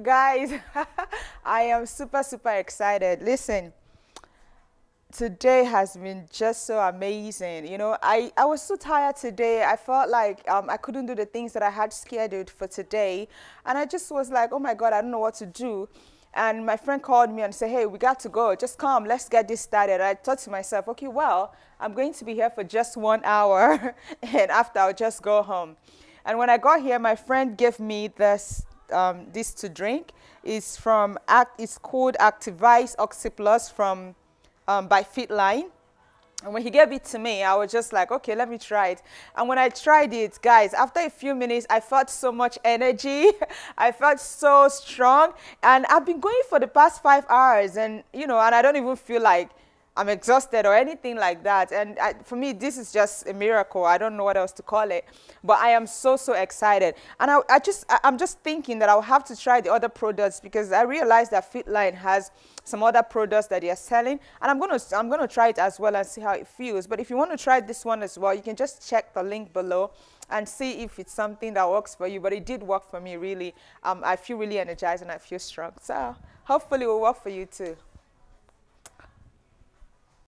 Guys, I am super, super excited. Listen, today has been just so amazing. You know, I, I was so tired today. I felt like um, I couldn't do the things that I had scheduled for today. And I just was like, oh my God, I don't know what to do. And my friend called me and said, hey, we got to go. Just come. Let's get this started. I thought to myself, okay, well, I'm going to be here for just one hour. and after, I'll just go home. And when I got here, my friend gave me this, um, this to drink. It's from, it's called Activize Oxyplus from um, by Fitline. And when he gave it to me, I was just like, okay, let me try it. And when I tried it, guys, after a few minutes, I felt so much energy. I felt so strong. And I've been going for the past five hours and, you know, and I don't even feel like I'm exhausted or anything like that. And I, for me, this is just a miracle. I don't know what else to call it. But I am so, so excited. And I, I just, I, I'm just thinking that I'll have to try the other products because I realized that Fitline has some other products that they are selling. And I'm going to, I'm going to try it as well and see how it feels. But if you want to try this one as well, you can just check the link below and see if it's something that works for you. But it did work for me, really. Um, I feel really energized and I feel strong. So hopefully it will work for you too.